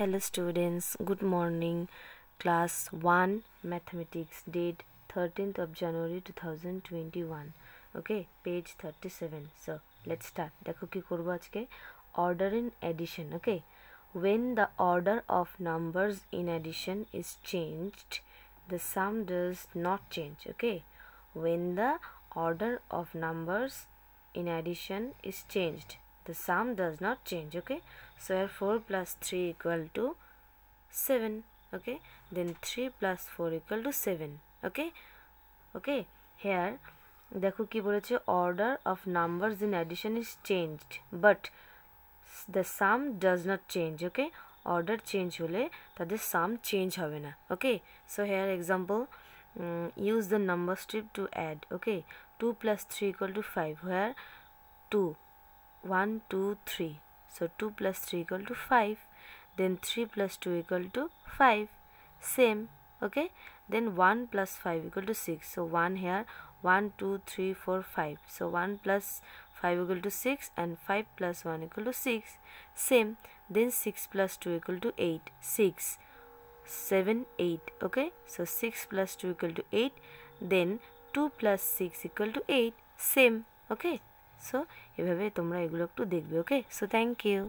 Hello students, good morning. Class 1 Mathematics date 13th of January 2021. Okay, page 37. So, let's start. দেখো কি করব আজকে order in addition. Okay, when the order of numbers in addition is changed, the sum does not change. Okay, when the order of numbers in addition is changed, the sum does not change. Okay, so here 4 plus 3 equal to 7 okay then 3 plus 4 equal to 7 okay okay here দেখো কি বলেছে order of numbers in addition is changed but the sum does not change okay order change হলে তাদের sum change হবে না okay so here example use the number strip to add okay two plus three equal to five where two 1, 2, 3. So 2 plus 3 equal to 5. Then 3 plus 2 equal to 5. Same. Okay. Then 1 plus 5 equal to 6. So 1 here. 1, 2, 3, 4, 5. So 1 plus 5 equal to 6 and 5 plus 1 equal to 6. Same. Then 6 plus 2 equal to 8. 6. 7, 8. Okay. So 6 plus 2 equal to 8. Then 2 plus 6 equal to 8. Same. Okay. So এভাবে তোমরা এগুলো একটু দেখবে okay so thank you